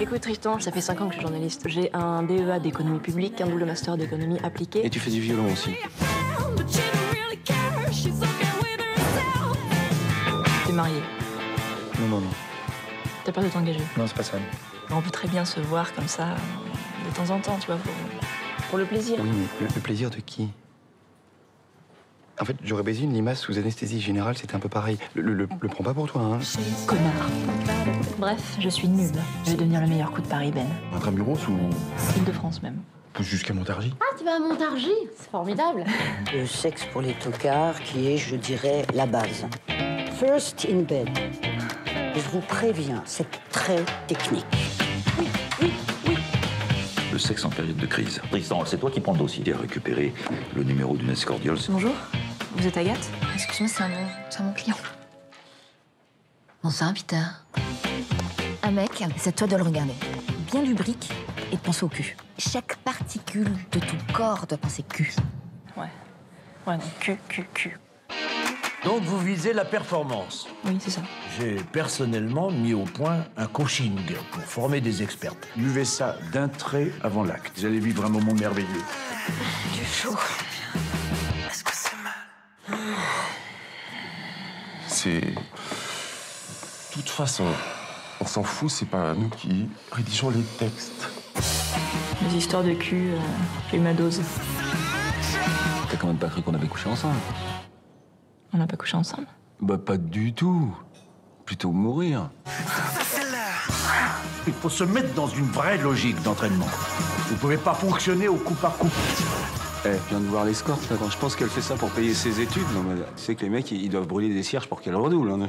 Écoute Tristan, ça fait 5 ans que je suis journaliste. J'ai un DEA d'économie publique, un double master d'économie appliquée. Et tu fais du violon aussi. T'es marié. Non, non, non. T'as peur de t'engager. Non, c'est pas ça. On peut très bien se voir comme ça, euh, de temps en temps, tu vois, pour, pour le plaisir. Oui, mais le, le plaisir de qui? En fait, j'aurais baisé une limace sous anesthésie générale, c'était un peu pareil. Le, le- le- le prends pas pour toi, hein. Connard. Bref, je suis nulle. Je vais devenir le meilleur coup de Paris, Ben. Intramuros ou Île-de-France même. jusqu'à Montargis Ah, tu vas à Montargis? C'est formidable. Le sexe pour les tocards qui est, je dirais, la base. First in bed. Je vous préviens, c'est très technique. Le sexe en période de crise. Tristan, c'est toi qui prends le dossier. Tu as récupéré le numéro d'une escordiole. Bonjour, vous êtes Agathe Excuse-moi, c'est un nom, c'est mon client. Bon sang, Peter. Un mec, c'est à toi de le regarder. Bien lubrique et de penser au cul. Chaque particule de ton corps doit penser cul. Ouais. Ouais, donc cul, cul, cul. Donc vous visez la performance. Oui, c'est ça. J'ai personnellement mis au point un coaching pour former des experts. Buvez ça d'un trait avant l'acte. Vous allez vivre un moment merveilleux. Du chaud. C'est. De toute façon, on s'en fout, c'est pas nous qui rédigeons les textes. Les histoires de cul, euh, j'ai eu ma dose. T'as quand même pas cru qu'on avait couché ensemble On n'a pas couché ensemble. Bah, pas du tout. Plutôt mourir. Il faut se mettre dans une vraie logique d'entraînement. Vous pouvez pas fonctionner au coup par coup. Eh, je viens de voir l'escorte, là. Quand je pense qu'elle fait ça pour payer ses études, non, mais, tu sais que les mecs, ils doivent brûler des cierges pour qu'elle redoule. Hein,